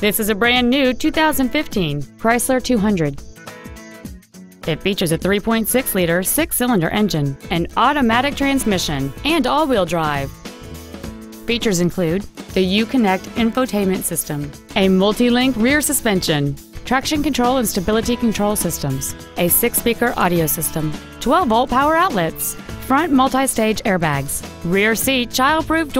This is a brand new 2015 Chrysler 200. It features a 3.6-liter six-cylinder engine, an automatic transmission, and all-wheel drive. Features include the Uconnect infotainment system, a multi-link rear suspension, traction control and stability control systems, a six-speaker audio system, 12-volt power outlets, front multi-stage airbags, rear seat child-proof door